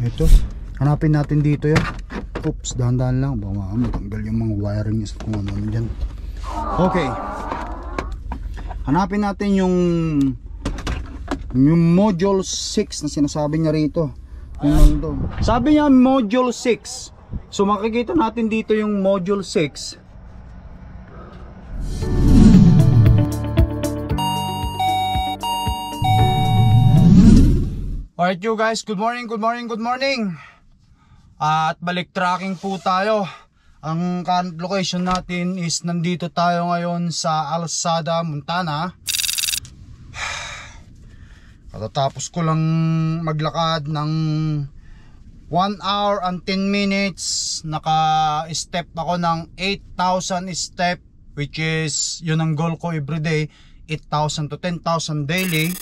ito hanapin natin dito yan. Oops dahan-dahan lang. Baka matanggal yung mga wiring kung ano ano dyan. Okay. Hanapin natin yung yung module 6 na sinasabi niya rito. Nandun. sabi niya module 6 so makikita natin dito yung module 6 Alright you guys, good morning, good morning, good morning. At balik tracking po tayo. Ang current location natin is nandito tayo ngayon sa Alsada, Montana. Katatapos ko lang maglakad ng 1 hour and 10 minutes. Naka-step ako ng 8,000 step Which is, yun ang goal ko everyday 8,000 to 10,000 daily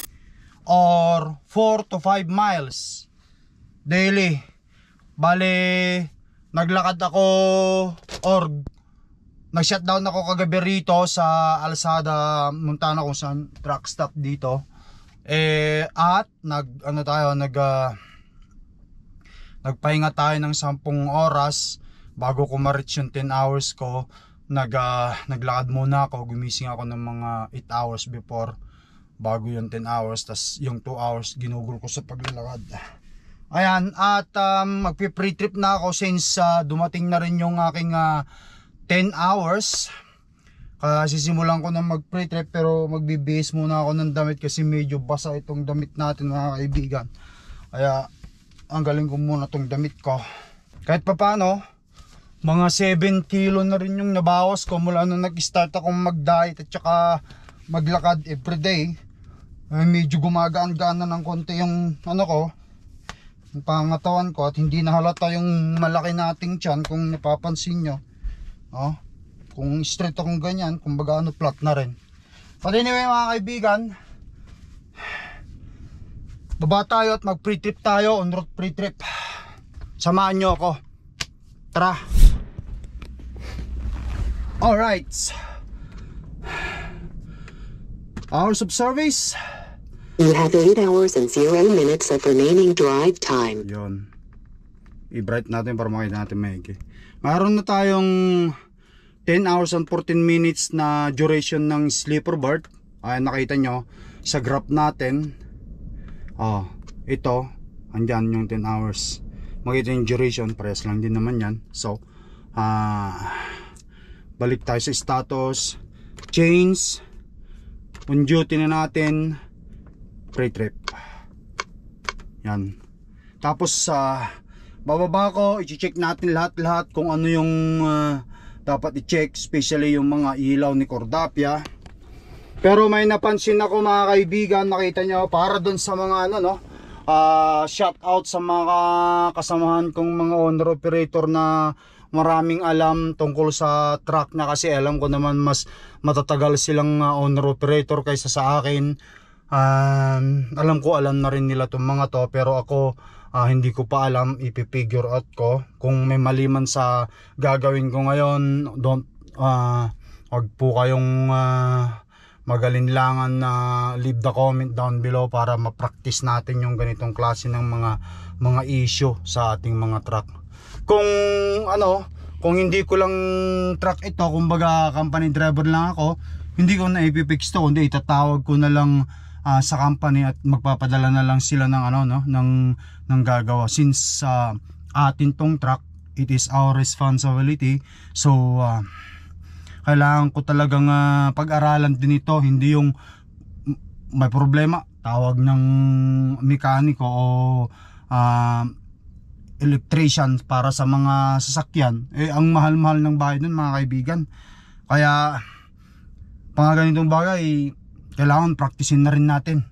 or 4 to 5 miles daily. Bale, naglakad ako or nag-shutdown ako kagabi rito sa Alsada, Montana kung saan truck stop dito. Eh, at nag ano tayo, nag uh, nagpahinga tayo ng 10 oras bago ko ma-reach yung 10 hours ko. Nag uh, naglakad muna ako, gumising ako ng mga 8 hours before bago yung 10 hours tas yung 2 hours ginugol ko sa paglalakad. Ayan at um, magpi pre trip na ako since uh, dumating na rin yung aking uh, 10 hours. Kasi simulan ko na mag pre trip pero magbibihis muna ako ng damit kasi medyo basa itong damit natin mga kaibigan. Kaya ang galing ko muna itong damit ko. Kahit pa paano mga 7 kilo na rin yung nabawas ko mula nung nag start akong mag diet at saka maglakad everyday ay medyo gumagaan-gaan na ng konti yung ano ko yung pangatawan ko at hindi na halata yung malaki nating tiyan kung napapansin nyo. Oh, kung straight akong ganyan kumbaga ano flat na rin. But anyway mga kaibigan baba tayo at mag pre trip tayo on road pre trip. Samahan nyo ako. Tara. Alright hours of service You have 8 hours and 0 minutes of remaining drive time. Yon. I-bright natin para makita natin maigi. Mayroon na tayong 10 hours and 14 minutes na duration ng sleeper bird. Ay nakita nyo sa graph natin. Oh, ito andyan yung 10 hours. Makita yung duration, parehas lang din naman yan. So, ah balik tayo sa status. Change. On duty na natin pre-trip. Yan. Tapos sa uh, bababa ko i-check natin lahat-lahat kung ano yung uh, dapat i-check especially yung mga ilaw ni Cordapia. Pero may napansin ako mga kaibigan nakita nyo para dun sa mga ano no? Uh, shout out sa mga kasamahan kong mga owner operator na maraming alam tungkol sa truck na kasi alam ko naman mas matatagal silang uh, owner operator kaysa sa akin um, alam ko alam na rin nila itong mga to pero ako uh, hindi ko pa alam ipipigure out ko. Kung may mali man sa gagawin ko ngayon don't uh, wag po kayong uh, magalinlangan na leave the comment down below para ma-practice natin yung ganitong klase ng mga mga issue sa ating mga truck. Kung ano kung hindi ko lang truck ito kumbaga company driver lang ako hindi ko na ipipix to kundi itatawag ko na lang uh, sa company at magpapadala na lang sila ng ano no ng ng gagawa. Since uh, atin tong truck it is our responsibility. So uh, kailangan ko talagang uh, pag-aralan din ito. Hindi yung may problema tawag ng mekaniko o uh, electrician para sa mga sasakyan. Eh ang mahal-mahal ng bahay nun mga kaibigan. Kaya pang ganitong bagay kailangan practicein na rin natin.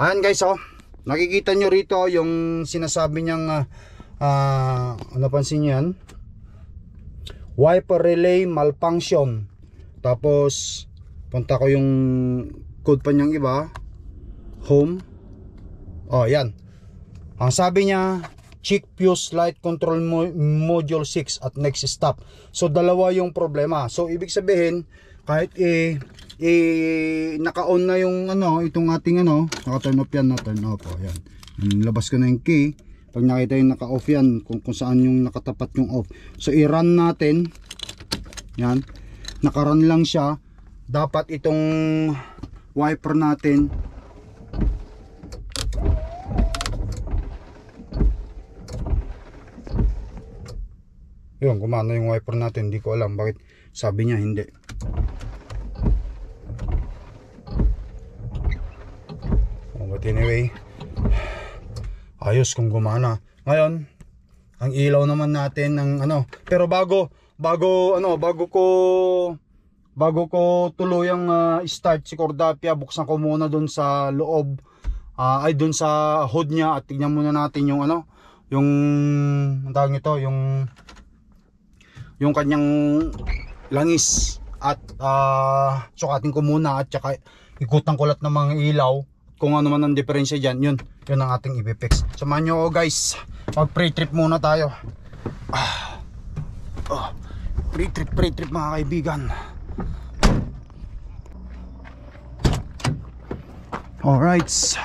Ayan guys oh. Nakikita nyo rito yung sinasabi niyang uh, uh, napansin nyo yan? Wiper relay malfunction. Tapos punta ko yung code pa niyang iba. Home. Oh yan. Ang sabi niya check fuse light control mo module 6 at next stop. So dalawa yung problema. So ibig sabihin kahit eh eh naka-on na yung ano itong ating ano naka-turn off yan na turn off oh, yan labas ko na yung key Pag nakita yung naka-off yan, kung, kung saan yung nakatapat yung off. So i-run natin. Yan. Naka-run lang siya. Dapat itong wiper natin Yun, gumana yung wiper natin. Hindi ko alam bakit sabi niya hindi. But anyway, ayos kung gumana. Ngayon, ang ilaw naman natin ng ano, pero bago bago ano, bago ko bago ko tuluyang ah, start si Cordapia, buksan ko muna doon sa loob ah, ay doon sa hood niya at tignan muna natin yung ano, yung ang tawag nito, yung yung kanyang langis at ah, sukatin ko muna at saka ikutan ko lahat ng mga ilaw kung ano man ang diferensya dyan yun, yun ang ating ipipix. Samahan nyo ako guys. Mag pre trip muna tayo. Ah, oh, pre trip pre trip mga kaibigan. Alright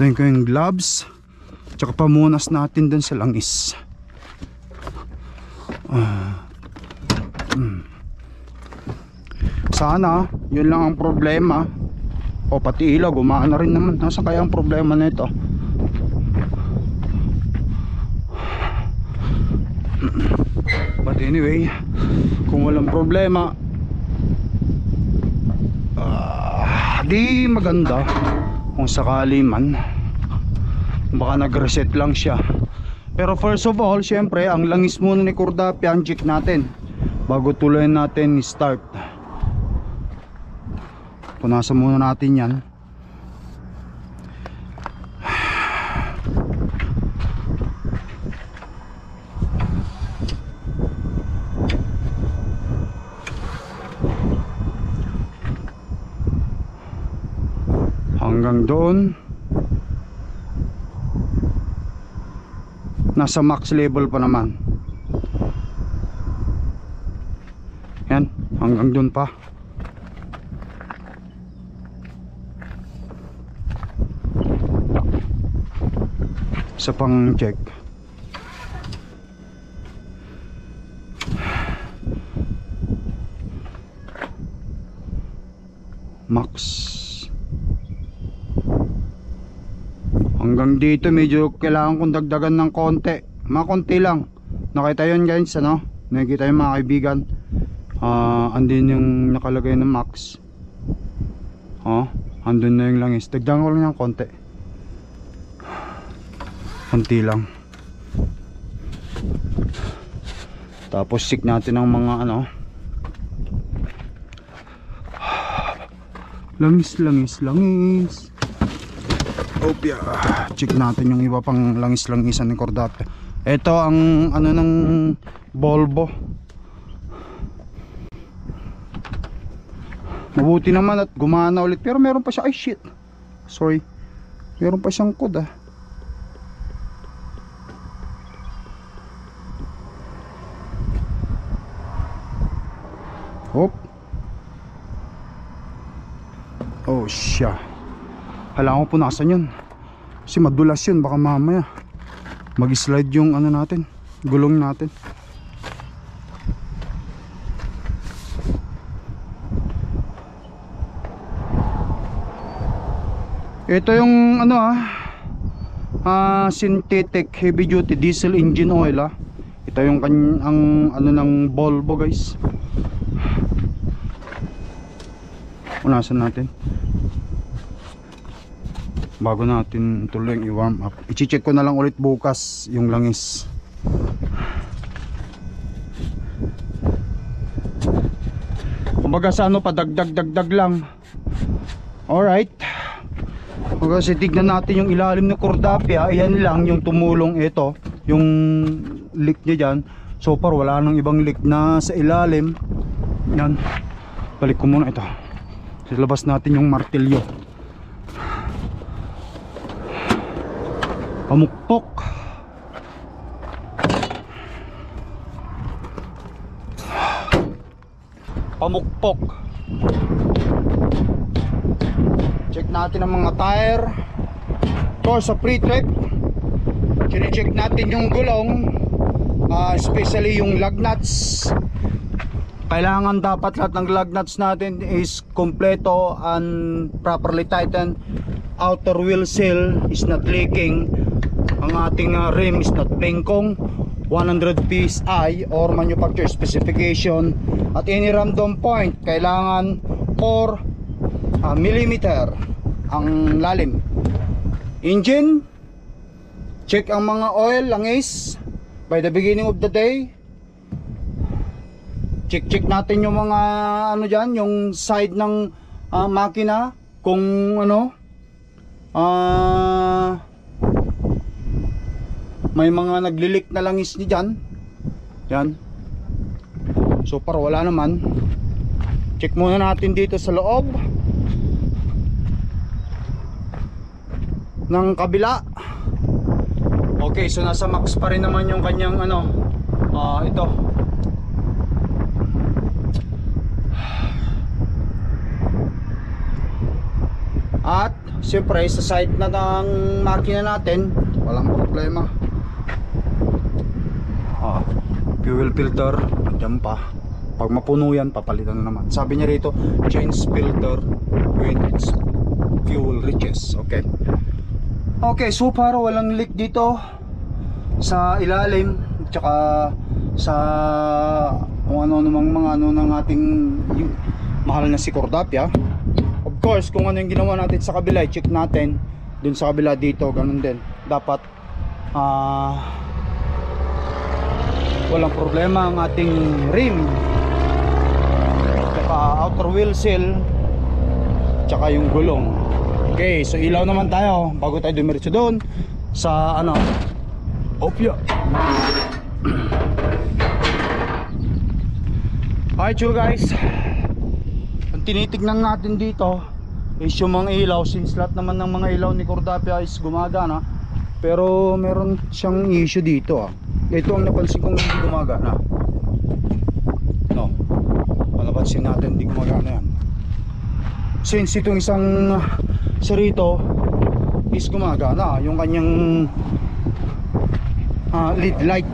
ito yung kayong gloves. Tsaka pamunas natin dun sa langis. Sana yun lang ang problema o pati ilaw gumana rin naman. Nasa kaya ang problema nito but anyway kung walang problema ah, di maganda kung sakali man. Baka nag reset lang siya. Pero first of all syempre ang langis muna ni Cordapia ang check natin. Bago tuloy natin start punasan muna natin yan. Hanggang doon. Nasa max level pa naman. Yan hanggang doon pa isa pang check. Max. Hanggang dito medyo kailangan kong dagdagan ng konti. Mga konti lang. Nakita yun guys ano? Nakikita yung mga kaibigan. Ah andin yung nakalagay ng max. Oh andun na yung langis. Dagdagan ko lang ng konti konti lang. Tapos sik natin ng mga ano. Langis langis langis. Opya check natin yung iba pang langis langisan ni Cordapia ito ang ano ng Volvo. Mabuti naman at gumana ulit. Pero meron pa siya. Ay shit. Sorry. Meron pa siyang code ah Hop. Oh, siya. Kailangan ko punasan yun. Kasi madulas yun. Baka mamaya mag-slide yung ano natin. Gulong natin. Ito yung ano ah ah, synthetic heavy duty diesel engine oil ah. Ito yung kan ang ano ng Volvo guys. Punasan natin. Bago natin tuloy i-warm up. I-check ko na lang ulit bukas yung langis. Kumbaga sa ano pa dagdag lang. Alright. Kasi tignan natin yung ilalim ng Cordapia. Ayan lang yung tumulong ito. Yung leak niya dyan. So far wala nang ibang leak na sa ilalim. Yan. Balik ko muna ito. Silabas natin yung martilyo. Pamukpok. Pamukpok. Check natin ang mga tire. course sa pre-trip Chine-check natin yung gulong ah, Especially yung lug nuts Kailangan dapat lahat ng lug nuts natin is kompleto and properly tightened. Outer wheel seal is not leaking. Ang ating ah, rim is not bengkong 100 PSI or manufacturer specification. At any random point kailangan 4 ah, millimeter ang lalim. Engine check ang mga oil langis. By the beginning of the day check check natin yung mga ano dyan yung side ng ah, makina. Kung ano ah may mga naglilik na langis ni dyan. Yan. So par wala naman. Check muna natin dito sa loob ng kabila. Okay so nasa max pa rin naman yung kanyang ano ah ito at siyempre sa side na ng makina natin walang problema. Ah, fuel filter dyan pa. Pag mapuno yan papalitan na naman. Sabi niya rito change filter when it's fuel reaches okay? Okay so para walang leak dito sa ilalim tsaka sa kung ano namang mga ano ng ating mahal na si Cordapia of course kung ano yung ginawa natin sa kabila check natin dun sa kabila dito ganun din. Dapat ah walang problema ang ating rim. Tsaka outer wheel seal tsaka yung gulong. Okay so ilaw naman tayo bago tayo dumiretso doon sa ano opya alright so guys tinitignan natin dito is yung mga ilaw since lahat naman ng mga ilaw ni Cordapia is gumagana pero meron siyang issue dito ah. Ito ang napansin kong hindi gumagana. No. Ang napansin natin hindi gumagana yan. Since itong isang sarito is gumagana yung kanyang ah, lead light.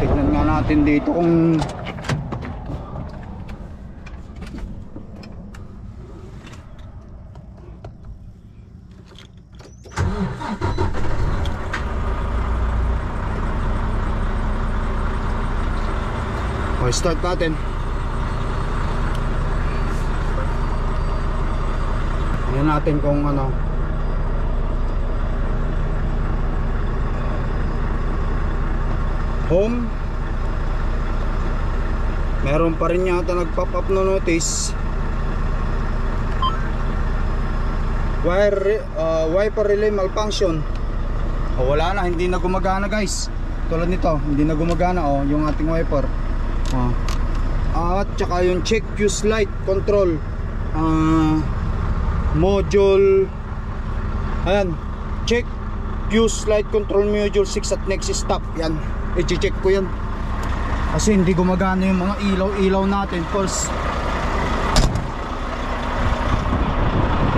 Tignan nga natin dito kung start natin. Tingnan natin kung ano. Home. Meron pa rin yata nag-pop up na notice. Wire, uh, wiper relay malfunction. O, wala na, hindi na gumagana guys. Tulad nito, hindi na gumagana oh, yung ating wiper. Ah. At saka yung check fuse light control ah, module ayan check fuse light control module 6 at next stop yan i-check ko yan. Kasi hindi gumagana yung mga ilaw ilaw natin pulse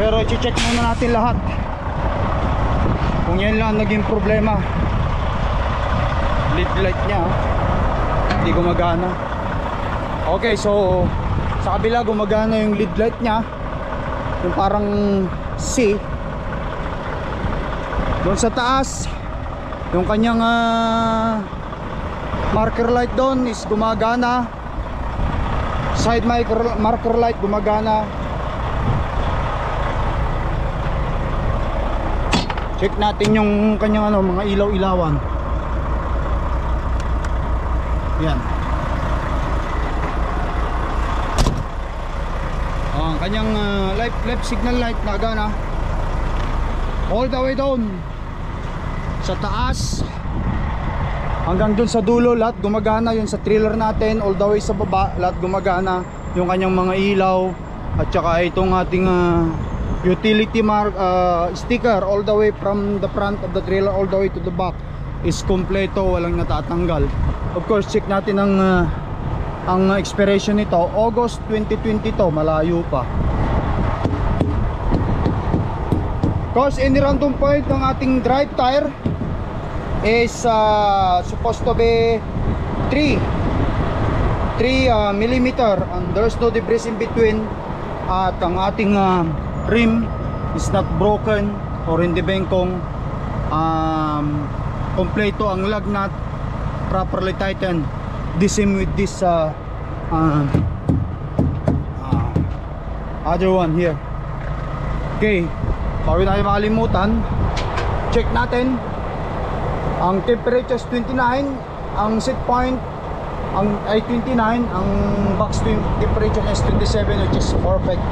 pero i-check muna natin lahat. Kung yan lang naging problema. Lead light nya ah hindi gumagana. Okay so sa kabila gumagana yung lead light nya yung parang C. Doon sa taas yung kanyang ah, marker light doon is gumagana. Side marker, marker light gumagana. Check natin yung kanyang ano mga ilaw ilawan yan. Oh, ang kanyang uh, left, left signal light nagana. All the way down. Sa taas. Hanggang dun sa dulo lahat gumagana yun sa trailer natin. All the way sa baba lahat gumagana yung kanyang mga ilaw. At saka itong ating uh, utility mark uh, sticker all the way from the front of the trailer all the way to the back is kompleto walang natatanggal of course check natin ang uh, ang expiration nito. August 2020 to malayo pa. Cause any random point ng ating drive tire is uh, supposed to be 3 3 uh, millimeter and there's no debris in between at ang ating uh, rim is not broken or hindi bengkong. Um, kompleto ang lug nut properly tightened. The same with this uh, uh, uh, other one here. Okay. Bago tayo makalimutan. Check natin. Ang temperature is 29 ang set point ang ay 29 ang box tem- temperature is 27 which is perfect.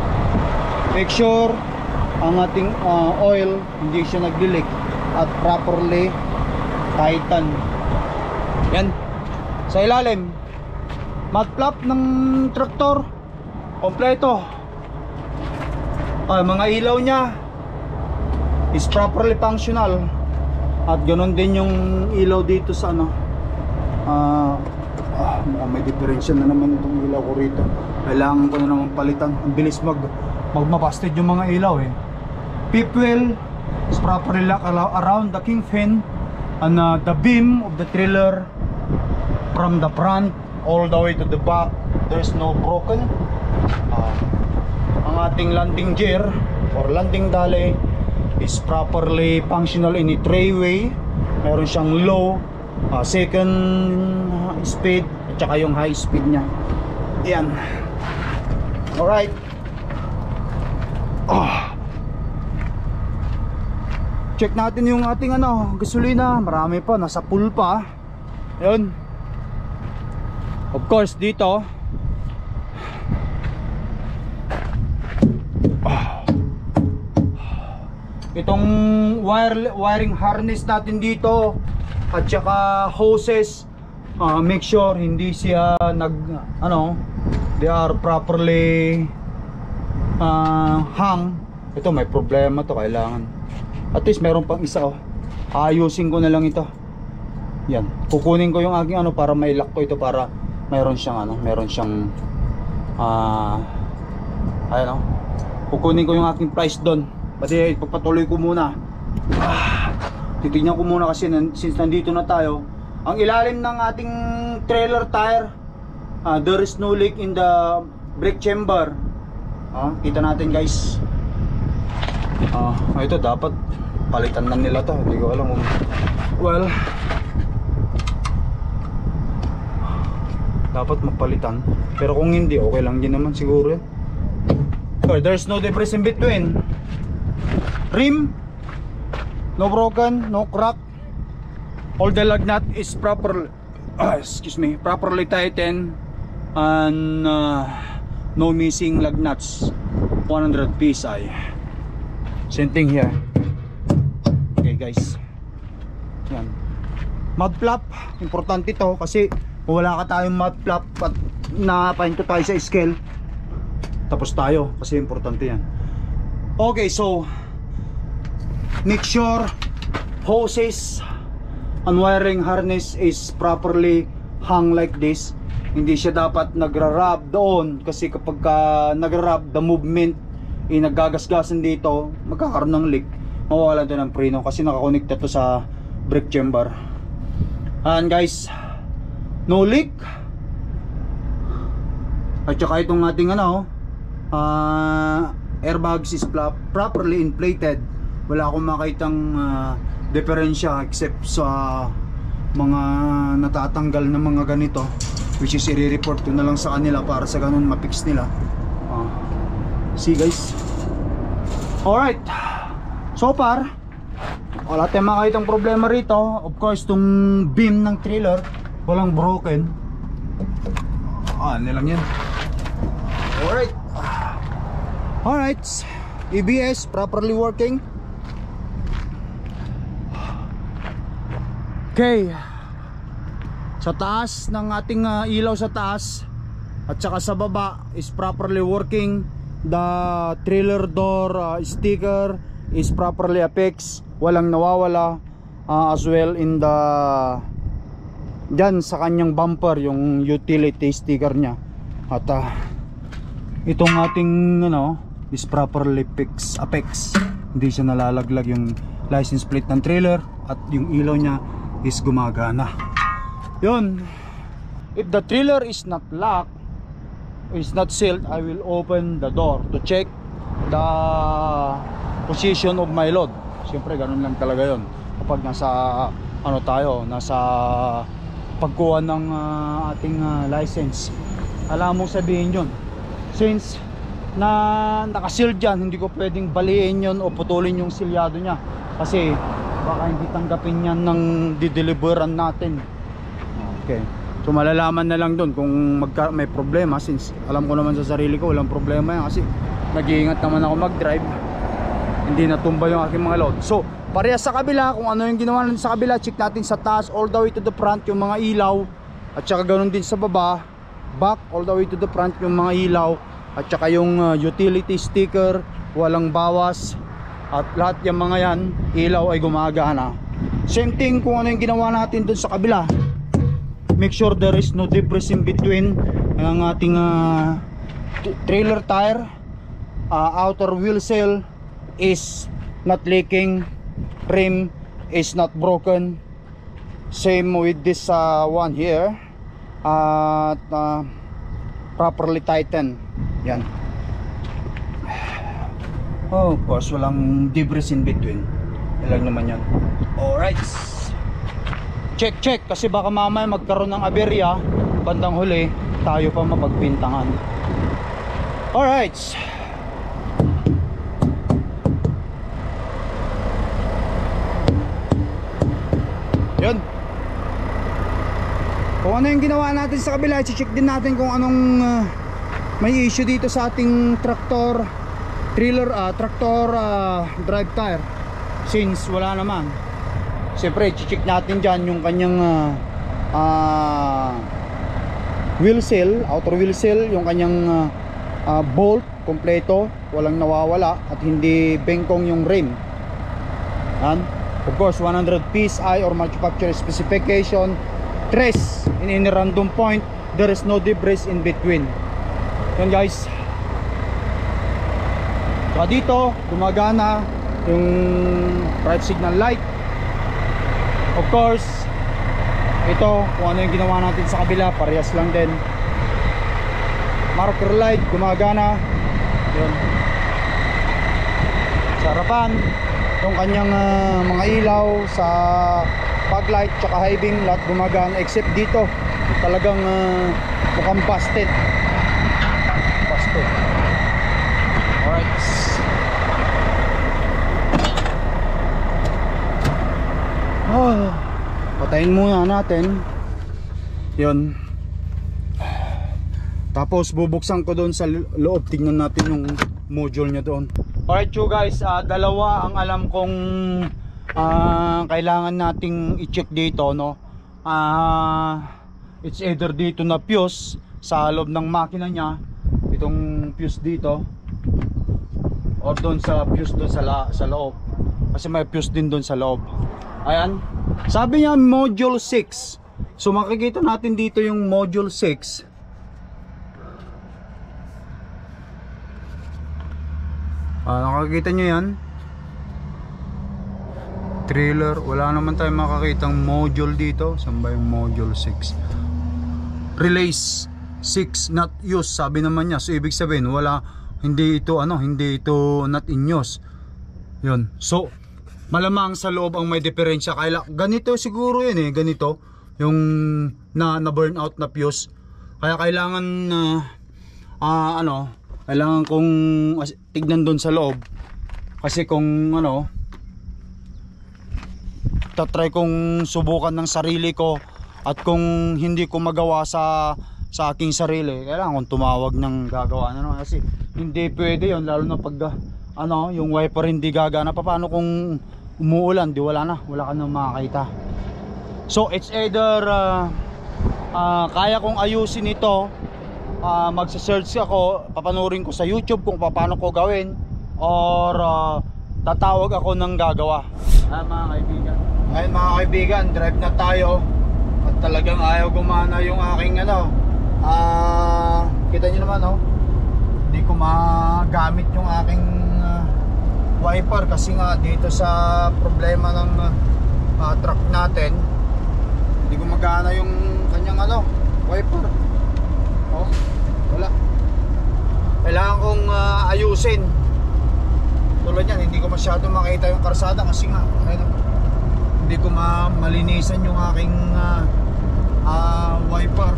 Make sure ang ating uh, oil hindi siya nagli-leak at properly tighten yan. Sa ilalim. Mat flap ng traktor. Kompleto. Ay mga ilaw niya is properly functional. At ganoon din yung ilaw dito sa ano. Ah ah, may differential na naman itong ilaw ko rito. Kailangan ko na naman palitan. Ang bilis mag magmabasted yung mga ilaw eh. Fifth wheel is properly locked around the kingpin and uh, the beam of the trailer from the front all the way to the back there's no broken. Ah, ang ating landing gear or landing dolly is properly functional in a trayway meron siyang low ah, second speed at saka yung high speed niya. Yan. Alright. Ah. check natin yung ating ano gasolina. Marami pa nasa pool pa. Yun of course dito. Itong wire, wiring harness natin dito at saka hoses ah, make sure hindi siya nag ano they are properly ah, hang ito may problema to kailangan. At least meron pang isa oh. Ayusin ko na lang ito. Yan kukunin ko yung aking ano para may lock ko ito para meron siyang ano meron siyang ah ayun oh. Kukunin ko yung aking price doon. Pati ipapatuloy ko muna. Ah, titignan ko muna kasi since nandito na tayo ang ilalim ng ating trailer tire ah, there is no leak in the brake chamber. Ah, kita natin guys. Ah, ito dapat palitan lang nila to. Hindi ko alam well dapat mapalitan pero kung hindi okay lang din naman siguro yun Oh, there's no debris in between. Rim, no broken, no crack. All the lug nut is proper, ah, excuse me, properly tightened and uh, no missing lug nuts. 100 psi. Same thing here. Okay guys. Yan. Mud flap, importante to kasi wala ka tayong mud flap at napahinto tayo sa scale. Tapos tayo kasi importante yan. Okay so make sure hoses and wiring harness is properly hung like this. Hindi siya dapat nagra-rub doon kasi kapag ka nagra-rub the movement eh, nagagasgasan dito magkakaroon ng leak. Mawawalan to ng preno kasi nakakonekta to sa brake chamber. And guys no leak at saka itong ating ano ah, airbags is properly inflated. Wala akong makitang uh, diferensya except sa mga natatanggal na mga ganito which is i-report ko na lang sa kanila para sa ganun mapix nila. Ah. see guys. Alright. So far wala tayong makitang problema rito. Of course tong beam ng trailer walang broken. Ah ano lang yan. Alright. Alright. EBS properly working. Okay. Sa taas ng ating ah, ilaw sa taas at saka sa baba is properly working. The trailer door ah, sticker is properly affixed. Walang nawawala ah, as well in the dyan sa kanyang bumper yung utility sticker niya. At ah, itong ating ano is properly fixed apex. Hindi siya nalalaglag yung license plate ng trailer at yung ilaw niya is gumagana. Yun. If the trailer is not locked is not sealed I will open the door to check the position of my load. Siyempre ganun lang talaga yon kapag nasa ano tayo nasa pagkuha ng ah, ating ah, license. Alam mong sabihin yun. Since na nakaseal dyan hindi ko pwedeng baliin yun o putulin yung silyado niya. Kasi baka hindi tanggapin yan ng dideliveran natin. Okay. So malalaman na lang dun kung magka, may problema. Since alam ko naman sa sarili ko walang problema yan. Kasi nag-iingat naman ako mag-drive. Hindi natumba yung aking mga load. So parehas sa kabila kung ano yung ginawa natin sa kabila check natin sa taas all the way to the front yung mga ilaw. At saka ganoon din sa baba back all the way to the front yung mga ilaw. At saka yung uh, utility sticker walang bawas. At lahat yung mga yan ilaw ay gumagana. Same thing kung ano yung ginawa natin dun sa kabila. Make sure there is no debris in between ang ating uh, trailer tire. Uh, outer wheel seal is not leaking rim is not broken. Same with this uh, one here. At uh, properly tightened. Yan. Oh of course walang debris in between. Yan lang naman yan. Alright. Check check. Kasi baka mamaya magkaroon ng aberya. Bandang huli tayo pa mapagpintangan. Alright yun. Kung ano yung ginawa natin sa kabila check din natin kung anong ah, may issue dito sa ating tractor trailer ah, tractor ah, drive tire. Since wala naman. Siyempre check natin dyan yung kanyang ah, ah, wheel seal outer wheel seal yung kanyang ah, ah, bolt kompleto walang nawawala at hindi bengkong yung rim. Yan of course 100 PSI or manufacturer specification tres in any random point there is no debris in between. Yan guys. Saka dito gumagana yung right signal light. Of course ito kung ano yung ginawa natin sa kabila parehas lang din. Marker light gumagana. Yun. Sa harapan yung kanyang ah, mga ilaw sa fog light tsaka high beam lahat gumagana except dito talagang ah, mukhang busted. Busted. Alright. Ah, patayin muna natin. Yun. Tapos bubuksan ko doon sa lo- loob. Tingnan natin yung module niya doon alright you guys ah, dalawa ang alam kong ah, kailangan nating i-check dito no? Ah it's either dito na fuse sa loob ng makina niya itong fuse dito or doon sa fuse doon sa, la, sa loob. Kasi may fuse din doon sa loob. Ayan. Sabi niya module 6 so makikita natin dito yung module 6 Ah, nakakita nyo yan? Trailer, wala naman tayong makakitang module dito. Saan ba yung module 6? Relays 6 not used, sabi naman niya. So ibig sabihin, wala hindi ito ano, hindi ito not in use. 'Yun. So malamang sa loob ang may diferensya. Kaila ganito siguro 'yun eh, ganito yung na na burn out na fuse. Kaya kailangan na ah, ano, kailangan kong tignan doon sa loob. Kasi kung ano tatry kong subukan ng sarili ko at kung hindi ko magawa sa sa aking sarili kailangan kong tumawag ng gagawa naman kasi hindi pwede yon lalo na pag ano yung wiper hindi gagana. Pa paano kung umuulan? Di wala na. Wala ka na makakita. So it's either ah, ah, kaya kong ayusin ito uh, magsa-search ako, papanurin ko sa YouTube kung paano ko gawin or ah, tatawag ako ng gagawa. Ah, mga kaibigan. Ayun mga kaibigan, drive na tayo. At talagang ayaw gumana yung aking ano. Ah, kita niyo naman oh. Hindi ko magamit yung aking ah, wiper kasi nga dito sa problema ng ah, truck natin hindi gumagana yung kanyang ano wiper oh wala. Kailangan kong ah, ayusin. Tulad yan hindi ko masyado makita yung karsada kasi nga ayun, hindi ko ma malinisan yung aking ah, ah, wiper.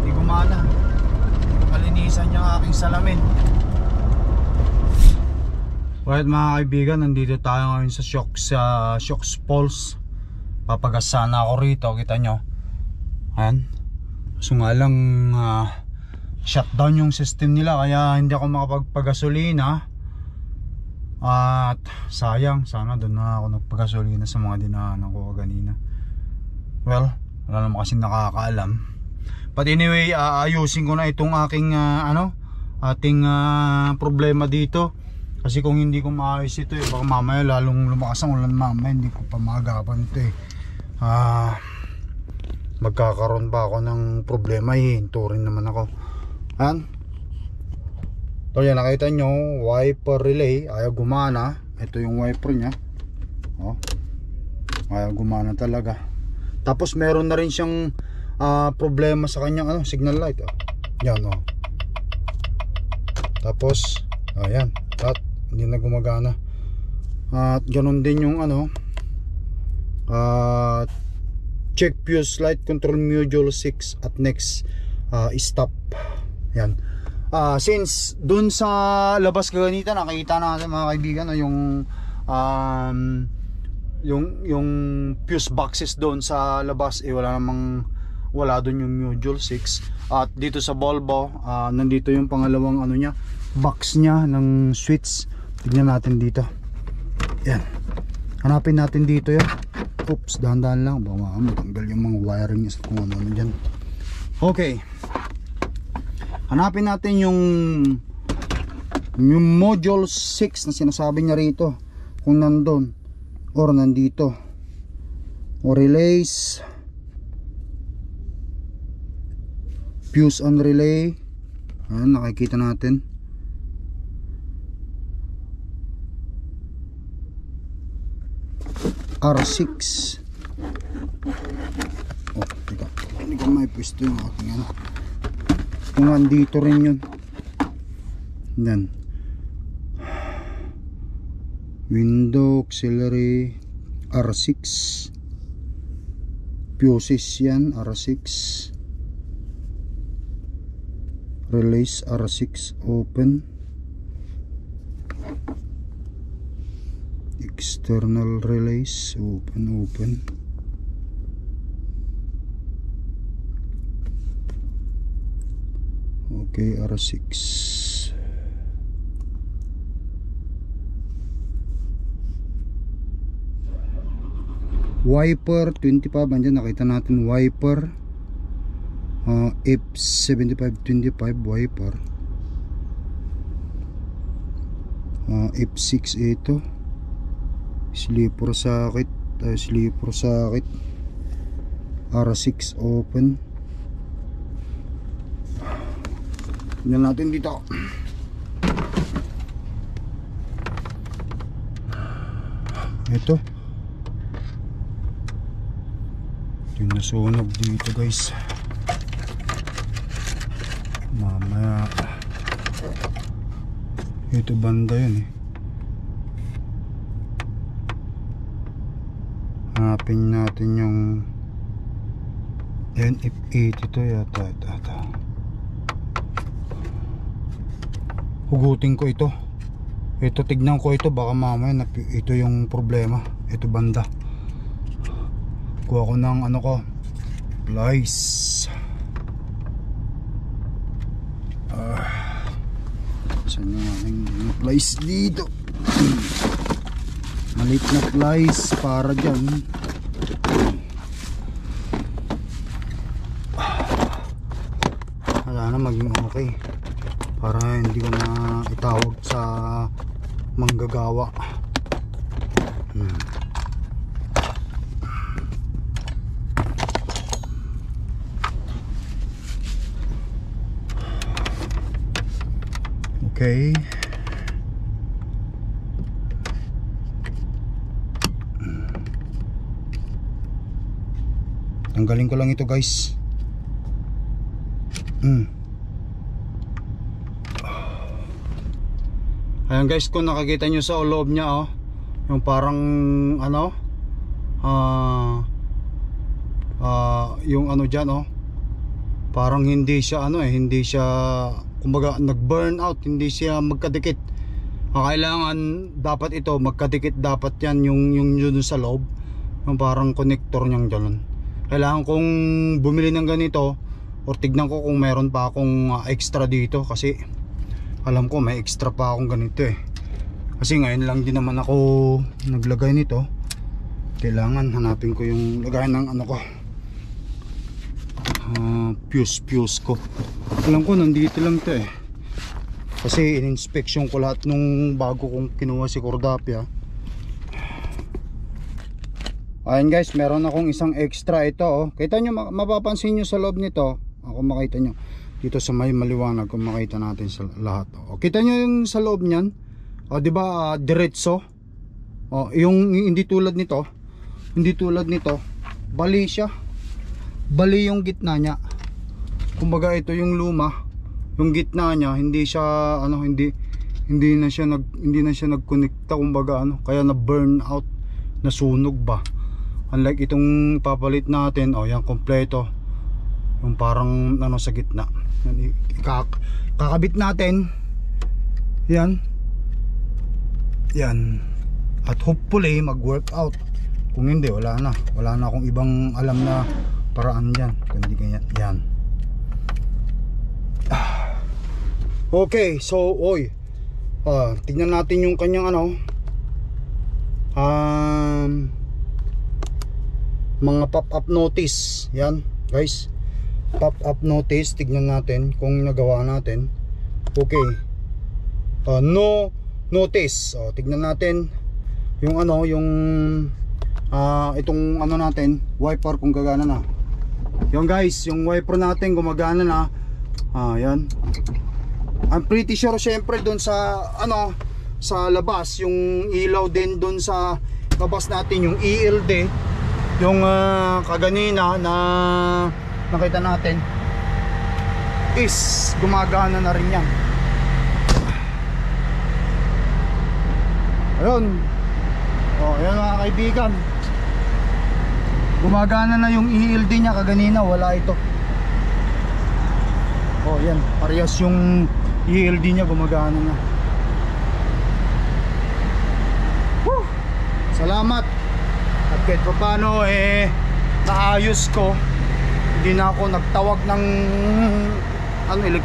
Hindi gumana malinisan yung aking salamin. Alright mga kaibigan, nandito tayo ngayon sa Shocks, sa Shocks Falls Papagas sana ako rito, kita nyo. Ayan So nga lang ah, shutdown yung system nila kaya hindi ako makapagpagasolina. At sayang, sana doon na ako nagpagasolina sa mga dinaanan ko kanina. Well, wala naman kasi nakakaalam. But anyway, aayusin ko na itong aking ah, ano ating ah, problema dito. Kasi kung hindi ko maayos ito eh, baka mamaya lalong lumakas ang ulan mamaya, hindi ko pa maagapan ito eh. Ah, magkakaroon ba ako ng problema eh, hinto rin naman ako. Ayan. So yan, nakita nyo, wiper relay, ayaw gumana. Ito yung wiper nya. Oh. Ayaw gumana talaga. Tapos meron na rin siyang ah, problema sa kanyang ano, signal light. Oh. Yan oh. Tapos, ayan, at hindi na gumagana. At ganun din yung ano, at check fuse light control module 6 at next ah, stop. Yan. Ah, since dun sa labas kaganita nakita natin mga kaibigan yung um, yung yung fuse boxes doon sa labas eh wala namang wala doon yung module 6 at dito sa Volvo ah, nandito yung pangalawang ano niya box niya ng switch. Tignan natin dito. Yan. Hanapin natin dito yan oops dahan-dahan lang. Baka matanggal yung mga wiring niya kung ano ano dyan. Okay. Hanapin natin yung yung module 6 na sinasabi niya rito. Kung nandun or nandito. O relays. Fuse on relay. Ayan, nakikita natin R6 oh, teka. Hindi ko may pwesto yung aking ano. Kung andito rin yun. Yan. Window auxiliary R6 fuses yan R6 release R6 open external relays open open. Okay R6 wiper 25 andyan nakita natin wiper. Uh, F7525 wiper. Uh, F6 ito slipper socket. Uh, slipper socket. R6 open. Tingnan natin dito. Ito. Yung nasunog dito guys. Mamaya. Ito banda yun eh hanapin natin yung NF8 ito yata ito, ito. hugutin ko ito. Ito tignan ko ito. Baka mamaya ito yung problema. Ito banda. Kuha ko ng ano ko? Plies ah, saan yung aking plies dito? Malit na plies para dyan sana maging okay. Para hindi ko na itawag sa manggagawa. Hmm. okay. Tanggalin ko lang ito guys. Hmm. Ayan guys, kung nakakita nyo sa loob niya oh, yung parang ano, ah, ah, yung ano dyan oh, parang hindi siya ano eh, hindi siya, kumbaga nag-burn out, hindi siya magkadikit. Ang kailangan dapat ito magkadikit dapat yan yung yung yun sa loob, yung parang connector niyang dyan. Kailangan kong bumili ng ganito or tignan ko kung meron pa akong ah, extra dito kasi alam ko may extra pa akong ganito eh. Kasi ngayon lang din naman ako naglagay nito. Kailangan hanapin ko yung lagay ng ano ko. Uh, fuse fuse ko. Alam ko nandito lang to eh. Kasi in-inspection ko lahat nung bago kong kinuha si Cordapia. Ayan guys, meron akong isang extra. Ito oh. Kita nyo, ma- mapapansin nyo sa loob nito. Ako makita nyo Dito sa may maliwanag kung makita natin sa lahat oh. Kita nyo yung sa loob nyan oh, di ba ah, diretso? Oh, Yung hindi tulad nito Hindi tulad nito Bali siya. Bali yung gitna nya Kumbaga ito yung luma. Yung gitna nya hindi siya ano hindi hindi na siya nag hindi na siya nagkonekta kumbaga ano kaya na burn out nasunog ba? Unlike itong papalit natin oh yan kompleto yung parang ano sa gitna yan, ikak- kakabit natin. Yan. Yan. At hopefully mag work out kung hindi wala na. Wala na akong ibang alam na paraan dyan. Kundi ganyan yan. Ah. okay so oy. Ah, tingnan natin yung kanyang ano. Um, mga pop-up notice. Yan guys pop-up notice tignan natin kung nagawa natin. Okay. Uh, no notice. Oh, tignan natin yung ano yung ah, itong ano natin wiper kung gagana na. Yung guys yung wiper natin gumagana na. Ah yan I'm pretty sure syempre doon sa ano sa labas yung ilaw din doon sa labas natin yung ELD yung ah, kaganina na nakita natin is gumagana na rin yan. Ayun. Oh ayun mga kaibigan. Gumagana na yung ELD niya kaganina wala ito. Oh yan parehas yung ELD niya gumagana na. Woo! salamat. At kahit pa paano eh naayos ko hindi na ako nagtawag ng ano elek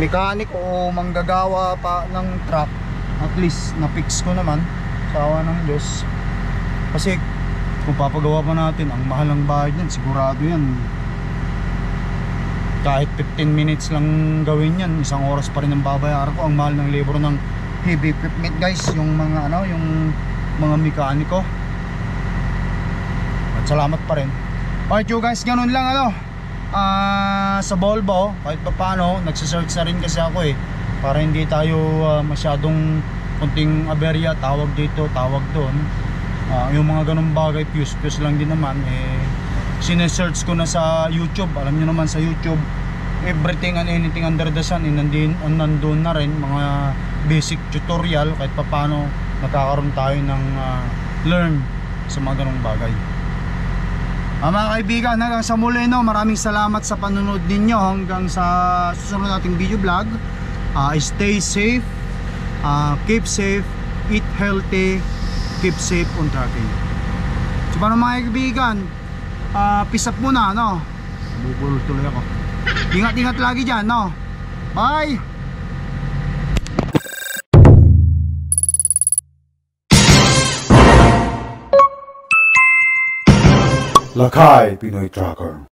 mechanic o manggagawa pa ng truck. At least na-fix ko naman. Sa awa ng Diyos. Kasi kung papagawa pa natin ang mahal ng bayad yan sigurado yan. Kahit 15 minutes lang gawin yan isang oras pa rin ang babayaran ko. Ang mahal ng labor ng heavy equipment guys. Yung mga ano yung mga mekaniko. At salamat pa rin alright you guys ganun lang ano? Ah, sa Volvo kahit pa paano nagsisearch na rin kasi ako eh. Para hindi tayo ah, masyadong kunting aberya tawag dito tawag doon. Ah, yung mga ganung bagay fuse fuse lang din naman eh sinesearch ko na sa YouTube. Alam niyo naman sa YouTube everything and anything under the sun eh, nandun, nandun na rin mga basic tutorial kahit pa paano nagkakaroon tayo ng ah, learn sa mga ganung bagay Ah, mga kaibigan, hanggang sa muli no, maraming salamat sa panonood ninyo hanggang sa susunod nating video vlog. Ah, stay safe, ah, keep safe, eat healthy, keep safe on tracking. So paano mga kaibigan, ah, peace up muna, no? Bubulol tuloy ako. Ingat-ingat lagi dyan, no? Bye! Lakay Pinoy Tracker